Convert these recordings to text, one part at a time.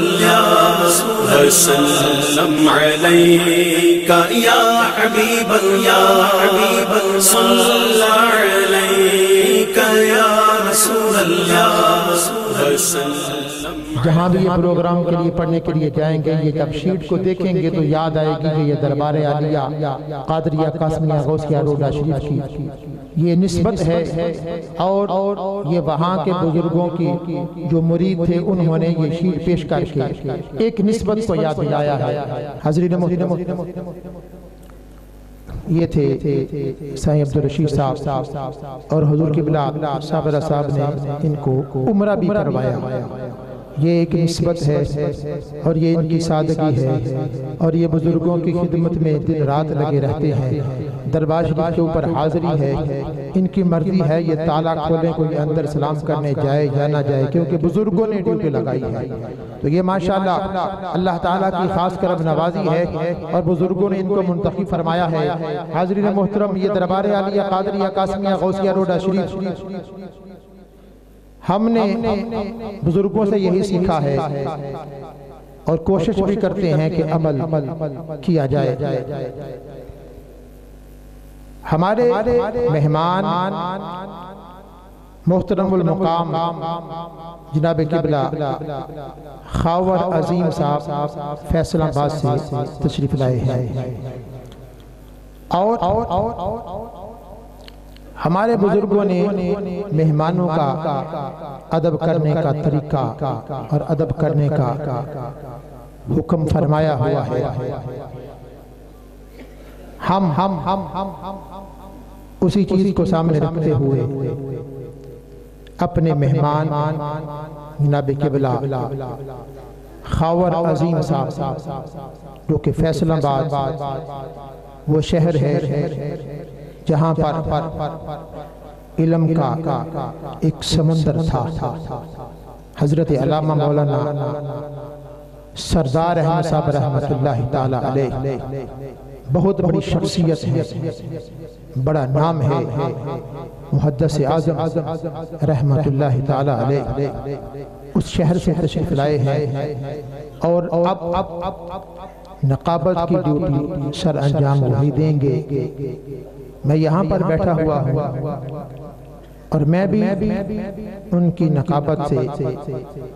اللہ وسلم علیکہ یا حبیب اللہ صلی اللہ علیکہ یا رسول اللہ وسلم جہاں بھی یہ پروگرام کے لیے پڑھنے کے لیے جائیں گے، یہ جب شیٹ کو دیکھیں گے تو یاد آئے گی کہ یہ دربار عالیہ قادریہ قاسمیہ غوثیہ روڈا شریف کی۔ یہ نسبت ہے اور یہ وہاں کے بزرگوں کی جو مرید تھے، انہوں نے یہ شیٹ پیش کر کے ایک نسبت کو یاد دلایا ہے۔ حضرین یہ تھے سائیں عبدالرشید صاحب اور حضور قبلہ صابرہ صاحب نے ان کو عمرہ بھی کروایا۔ یہ ایک نسبت ہے اور یہ ان کی سادگی ہے اور یہ بزرگوں کی خدمت میں دن رات لگے رہتے ہیں۔ دربار شریف کے اوپر حاضری ہے۔ ان کی مرضی ہے یہ تالا کھولیں کوئی اندر سلام کرنے جائے یا نہ جائے کیونکہ بزرگوں نے ڈیوٹی لگائی ہے تو یہ ماشاءاللہ اللہ تعالیٰ کی خاص کرم نوازی ہے اور بزرگوں نے ان کو منتخب فرمایا ہے۔ حاضرین محترم یہ دربار عالیہ قادریہ قاسمیہ غوثیہ روڈا شریف۔ ہم نے بزرگوں سے یہی سیکھا ہے اور کوشش بھی کرتے ہیں کہ عمل کیا جائے۔ ہمارے مہمان محترم المقام جناب قبلہ خاور عظیم صاحب فیصل آباد سے تشریف لائے ہیں۔ اور ہمارے بزرگوں نے مہمانوں کا ادب کرنے کا طریقہ اور ادب کرنے کا حکم فرمایا ہوا ہے۔ ہم ہم ہم ہم اسی چیز کو سامنے رکھتے ہوئے، اپنے مہمان جناب قبلہ خاور عظیم صاحب، جو کہ فیصل آباد، وہ شہر ہے جہاں پر علم کا ایک سمندر تھا۔ حضرت علامہ مولانا سردار احمد صاحب رحمت اللہ تعالی علیہ۔ بہت بڑی شخصیت ہے۔ بڑا نام ہے۔ محدث اعظم رحمت اللہ تعالی علیہ۔ اس شہر سے تشریف لائے ہیں۔ اور اب نقابت کی ڈیوٹی سر انجام وہی دیں گے۔ میں یہاں پر بیٹھا ہوا ہوں۔ اور میں بھی ان کی نقابت سے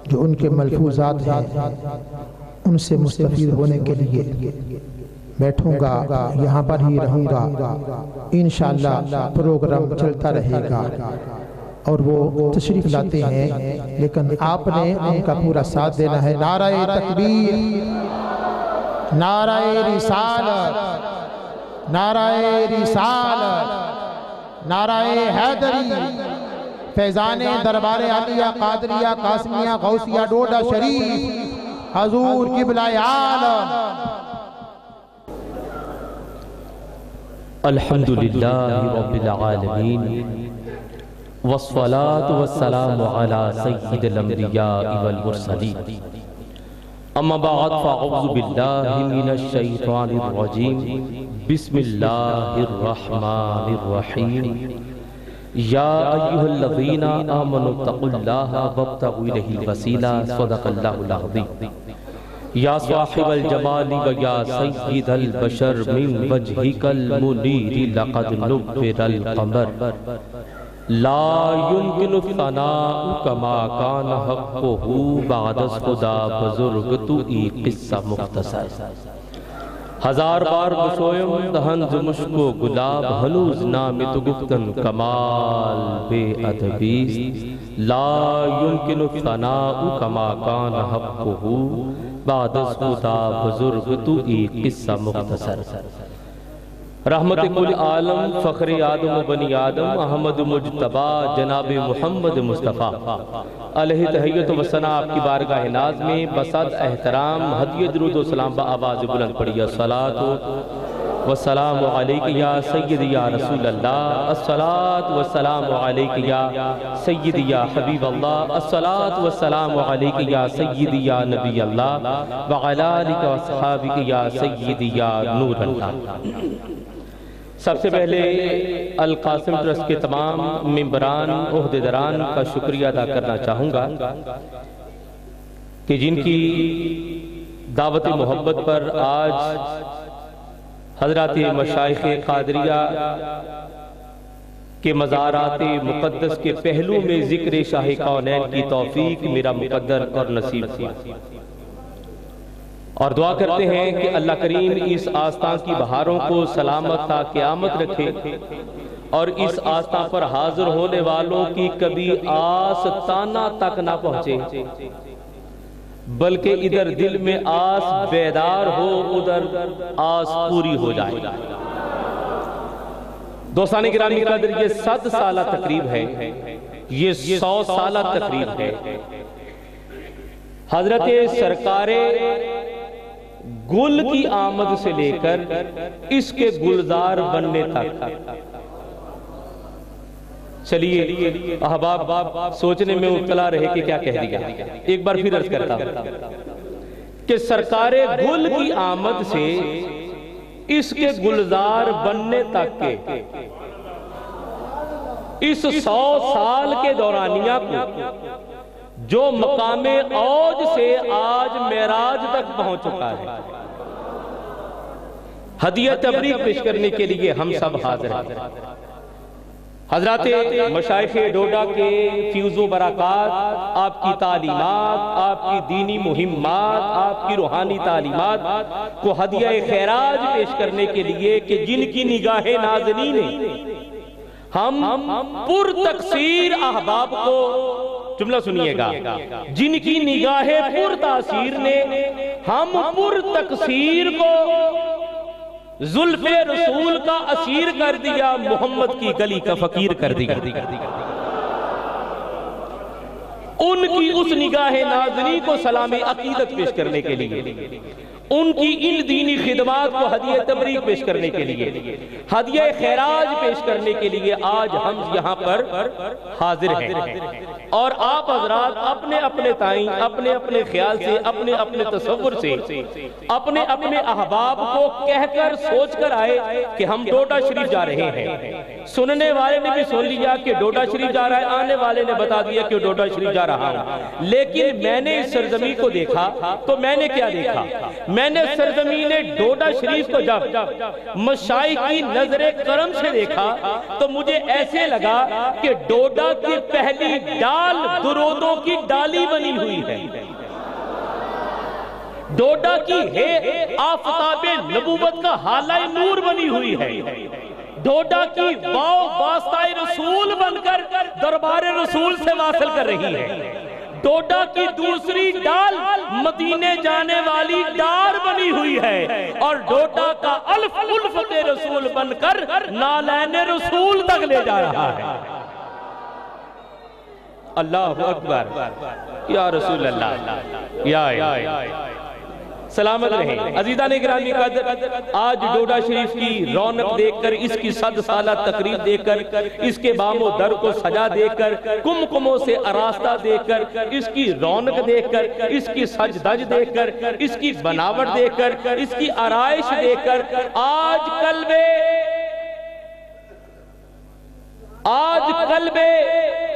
جو ان کے ملفوظات ہیں ان سے مستفید ہونے کے لیے۔ بیٹھوں گا، یہاں پر ہی رہوں گا۔ انشاءاللہ پروگرام چلتا رہے گا۔ اور وہ تشریف لاتے ہیں، لیکن آپ نے ان کا پورا ساتھ دینا ہے۔ نعرہ تکبیر، نعرہ رسالت نعرہ رسالت، نعرہ حیدری۔ فیضان دربار علیہ قادریہ، قاسمیہ، غوثیہ ڈوڈا شریف، حضور قبلہ عالم۔ الحمدللہ رب العالمین والصلاة والسلام على سید الانبیاء والمرسلین. اما بعد فاعوذ باللہ من الشیطان الرجیم. بسم اللہ الرحمن الرحیم. یا ایوہ الذین آمنوا اتقوا اللہ وابتغوا الیہ الوسیلہ. صدق اللہ العظیم. یا صاحب الجمال و یا سید البشر من وجہک المنیر لقد نبر القمر. لا يمكن الثناء كما كان حقه بعد خدا بزرگ تو ای قصہ مختصر. ہزار بار بسویم دہنز مشکو گلاب، ہنوز نامی تو گفتن کمال بے ادبیست. لا يمکن فناؤ کما کان حقہو بعد از خدا بزرگ تو ایک قصہ مختصر۔ رحمت کل عالم، فخر آدم و بنی آدم، احمد مجتبہ جناب محمد مصطفیٰ۔ علیہ تحییت و سنہ آپ کی بارگاہ ناز میں بسد احترام، حدیت درود و سلام با آواز بلند پڑی۔ الصلاة والسلام علیکہ یا سید یا رسول اللہ الصلاة والسلام علیکہ یا سید یا حبیب اللہ الصلاة والسلام علیکہ یا سید یا نبی اللہ وعلا لکہ وصحابکہ یا سید یا نور اللہ سب سے پہلے القاسم ٹرسٹ کے تمام ممبران عہدیداران کا شکریہ ادا کرنا چاہوں گا کہ جن کی دعوت محبت پر آج حضرات مشائخ قادریہ کے مزارات مقدس کے پہلو میں ذکر شاہ کونین کی توفیق میرا مقدر اور نصیب تھی اور دعا کرتے ہیں کہ اللہ کریم اس آستان کی بہاروں کو سلامت تا قیامت رکھے اور اس آستان پر حاضر ہونے والوں کی کبھی آس تانا تک نہ پہنچے۔ بلکہ ادھر دل میں آس بیدار ہو ادھر آس پوری ہو جائے۔ دوستانی گرامی قدر یہ ست سالہ تقریب ہے۔ یہ سو سالہ تقریب ہے۔ حضرت سرکار گل کی آمد سے لے کر اس کے گلدار بننے تک۔ چلیے، احباب، سوچنے میں ابتلا رہے کہ کیا کہہ دیا۔ ایک بار پھر عرض کرتا کہ سرکار گل کی آمد سے اس کے گلزار بننے تک کے اس سو سال کے دورانیہ کو جو مقام اوج سے آج میراج تک پہنچ چکا ہے، ہدیہ تبریک پیش کرنے کے لیے ہم سب حاضر ہیں۔ حضرات مشائخ ڈوڈا کے فیوز و برکات آپ کی تعلیمات آپ کی دینی مہمات آپ کی روحانی تعلیمات کو ہدیہ خیراج پیش کرنے کے لیے کہ جن کی نگاہ نازنین ہم پر تقصیر احباب کو جملہ سنیے گا۔ جن کی نگاہ پر تاثیر نے ہم پر تقصیر کو ظلف رسول کا اسیر کر دیا، محمد کی گلی کا فقیر کر دیا۔ ان کی اس نگاہ ناظری کو سلامی عقیدت پیش کرنے کے لیے۔ ان کی ان دینی خدمات کو ہدیہ تبریک پیش کرنے کے لیے۔ ہدیہ خیراج پیش کرنے کے لیے آج ہم یہاں پر حاضر ہیں۔ اور آپ حضرات اپنے اپنے تائیں، اپنے اپنے خیال سے، اپنے اپنے تصور سے، اپنے اپنے احباب کو کہہ کر سوچ کر آئے کہ ہم ڈوڈا شریف جا رہے ہیں۔ سننے والے نے بھی سن لیا کہ ڈوڈا شریف جا رہا ہے۔ آنے والے نے بتا دیا کہ ڈوڈا شریف جا رہا ہوں۔ لیکن میں نے اس سرزمین کو دیکھا تو میں نے کیا دیکھا؟ میں نے سرزمین ڈوڈا شریف کو جب مشائی کی نظر کرم سے دیکھا تو مجھے ایسے لگا کہ ڈوڈا کی پہلی ڈال درودوں کی ڈالی بنی ہوئی ہے۔ ڈوڈا کی ہے آفتاب نبوت کا حالہ نور بنی ہوئی ہے۔ ڈوڈا کی واو واسطہ رسول بن کر دربار رسول سے واصل کر رہی ہے۔ ڈوڈا کی دوسری ڈال مدینے جانے والی ڈار بنی ہوئی ہے۔ اور ڈوڈا کا الف الفت رسول بن کر نالین رسول تک لے جا رہا ہے۔ اللہ اکبر۔ یا رسول اللہ۔ یا سلامت رہیں۔ عزیزہ نے گرامی قدر آج ڈوڈا شریف کی رونق دیکھ کر، اس کی صد سالہ تقریب دیکھ کر، اس کے بام و در کو سجا دیکھ کر، کم کموں سے اراستہ دیکھ کر، اس کی رونق دیکھ کر، اس کی سج دج دیکھ کر، اس کی بناوٹ دیکھ کر، اس کی آرائش دیکھ کر، آج قلب آج قلب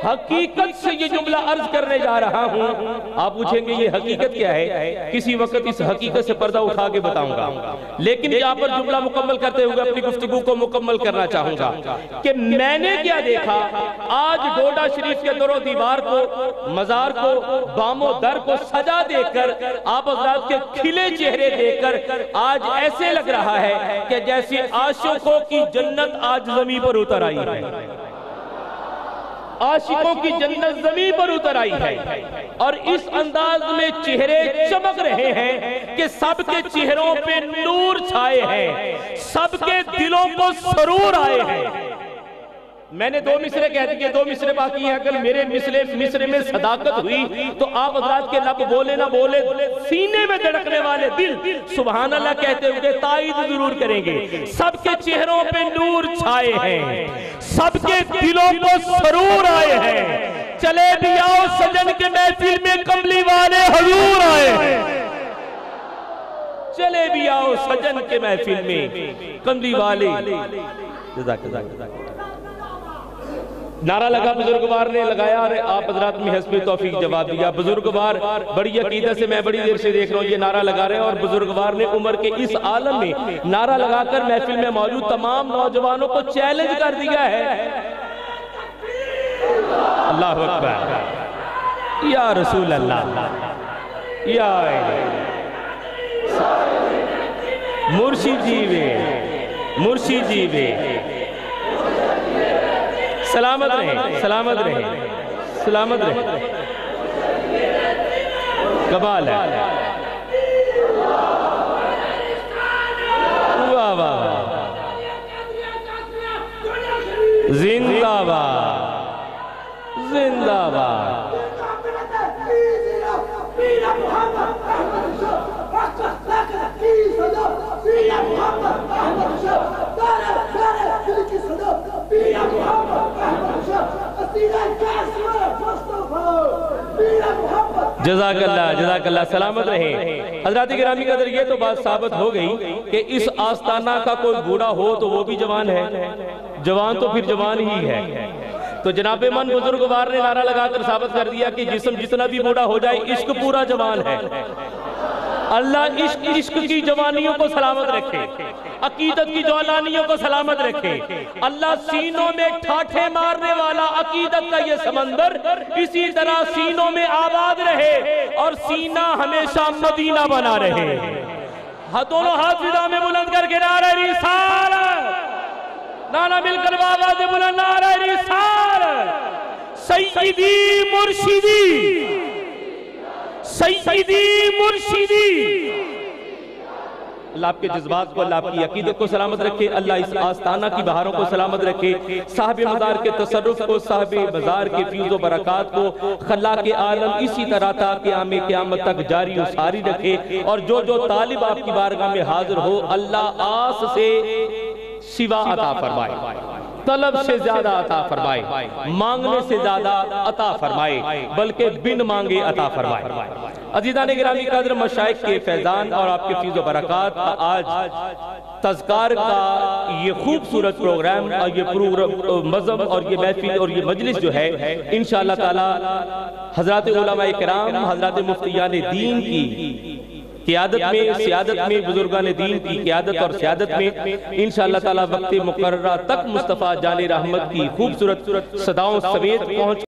حقیقت سے یہ جملہ عرض کرنے جا رہا ہوں۔ آپ پوچھیں گے یہ حقیقت کیا ہے؟ کسی وقت اس حقیقت سے پردہ اٹھا کے بتاؤں گا۔ لیکن یہاں پر جملہ مکمل کرتے ہوئے اپنی گفتگو کو مکمل کرنا چاہوں گا کہ میں نے کیا دیکھا؟ آج ڈوڈا شریف کے در و دیوار کو مزار کو بام و در کو سجا دیکھ کر آپ حضرات کے کھلے چہرے دیکھ کر آج ایسے لگ رہا ہے کہ جیسے عاشقوں کی جنت آج زمین پر اتر آئی ہے۔ عاشقوں کی جنت زمین پر اتر آئی ہے۔ اور اس انداز میں چہرے چمک رہے ہیں کہ سب کے چہروں پہ نور چھائے ہیں۔ سب کے دلوں کو سرور آئے ہیں۔ میں نے دو مصرے کہہ دیئے دو مصرے باقی ہیں۔ اگر میرے مصرے مصرے میں صداقت ہوئی تو آپ حضرات کے لب بولے نہ بولے، سینے میں دڑکنے والے دل سبحان اللہ کہتے ہوئے تائید ضرور کریں گے۔ سب کے چہروں پہ نور چھائے ہیں۔ سب کے دلوں کو سرور آئے ہیں۔ چلے بھی آؤ، سجن کے محفل میں کملی والے حضور آئے ہیں۔ چلے بھی آؤ، سجن کے محفل میں کملی والے۔ جزاک جزاک جزاک نعرہ لگا بزرگوار نے لگایا اور آپ حضرات میں حسب توفیق جواب دیا۔ بزرگوار، بڑی عقیدت سے میں بڑی دیر سے دیکھ رہا ہوں، یہ نعرہ لگا رہے ہیں اور بزرگوار نے عمر کے اس عالم میں نعرہ لگا کر محفل میں موجود تمام نوجوانوں کو چیلنج کر دیا ہے۔ اللہ اکبر۔ یا رسول اللہ۔ یا مرشد جیوے مرشد جیوے سلامت رہے سلامت رہے سلامت رہے کبال ہے۔ واہ واہ۔ زندہ باد۔ زندہ باد۔ جزاک اللہ جزاک اللہ سلامت رہے۔ حضرات گرامی قدر یہ تو بات ثابت ہو گئی کہ اس آستانہ کا کوئی بوڑھا ہو تو وہ بھی جوان ہے۔ جوان تو پھر جوان ہی ہے۔ تو جناب من بزرگوار نے نعرہ لگا کر ثابت کر دیا کہ جسم جتنا بھی بوڑھا ہو جائے، عشق پورا جوان ہے۔ اللہ عشق عشق کی جوانیوں کو سلامت رکھے، عقیدت کی جوانیوں کو سلامت رکھے۔ اللہ سینوں میں ٹھاٹھے مارنے والا عقیدت کا یہ سمندر اسی طرح سینوں میں آباد رہے اور سینہ ہمیشہ مدینہ بنا رہے۔ دونوں ہاتھ فضا میں بلند کر کے نعرہ رسالت۔ نانا مل کر بابا سے بلند نعرہ رسالت۔ سیدی مرشدی۔ سیدی مرشدی۔ اللہ آپ کے جذبات کو، اللہ آپ کی عقیدت کو سلامت رکھے، اللہ اس آستانہ کی بہاروں کو سلامت رکھے، صاحب مزار کے تصرف کو، صاحب مزار کے فیض و برکات کو خلا کے عالم اسی طرح تا قیام قیامت تک جاری و ساری رکھے۔ اور جو جو طالب آپ کی بارگاہ میں حاضر ہو، اللہ آس سے سوا عطا فرمائے۔ طلب سے زیادہ عطا فرمائے، مانگنے سے زیادہ عطا فرمائے، بلکہ بن مانگے عطا فرمائے۔ عزیزان گرامی، قدر مشائق کے فیضان اور آپ کے فیض و برکات کا آج تذکار کا یہ خوبصورت پروگرام اور یہ پروگرام، مذہب اور یہ محفل اور یہ مجلس جو ہے، انشاءاللہ تعالی حضرات علماء کرام، حضرات مفتیان دین کی قیادت میں، سیادت میں بزرگان دین کی قیادت اور سیادت میں انشاءاللہ تعالی وقت مقررہ تک مصطفیٰ جان رحمت کی خوبصورت صداؤں سویت پہنچ